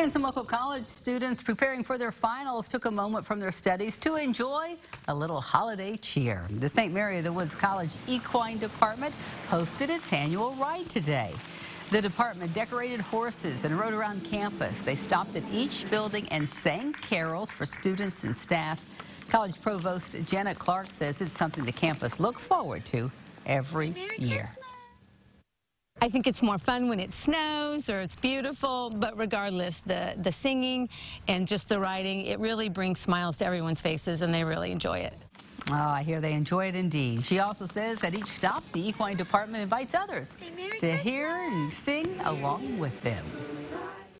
And some local college students preparing for their finals took a moment from their studies to enjoy a little holiday cheer. The St. Mary of the Woods College Equine Department hosted its annual ride today. The department decorated horses and rode around campus. They stopped at each building and sang carols for students and staff. College Provost Janet Clark says it's something the campus looks forward to every year. I think it's more fun when it snows or it's beautiful, but regardless, the, the singing and just the writing, it really brings smiles to everyone's faces and they really enjoy it. Oh, I hear they enjoy it indeed. She also says at each stop, the equine department invites others to hear and sing along with them.